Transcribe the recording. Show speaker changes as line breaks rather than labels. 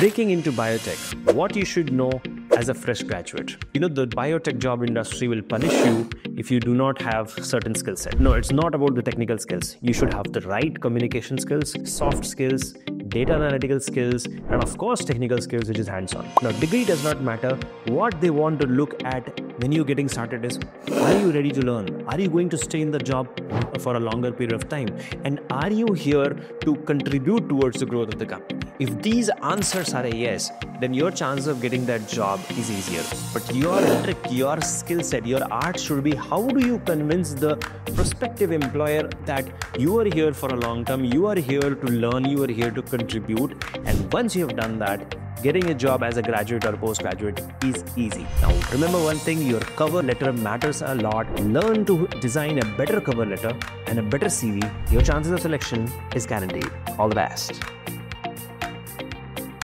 breaking into biotech, what you should know as a fresh graduate. You know, the biotech job industry will punish you if you do not have certain skill set. No, it's not about the technical skills. You should have the right communication skills, soft skills, data analytical skills, and of course, technical skills, which is hands on. Now, degree does not matter. What they want to look at when you're getting started is are you ready to learn? Are you going to stay in the job for a longer period of time? And are you here to contribute towards the growth of the company? If these answers are a yes, then your chance of getting that job is easier. But your trick, your skill set, your art should be how do you convince the prospective employer that you are here for a long term, you are here to learn, you are here to contribute, and once you have done that, getting a job as a graduate or postgraduate is easy. Now, remember one thing your cover letter matters a lot. Learn to design a better cover letter and a better CV. Your chances of selection is guaranteed. All the best.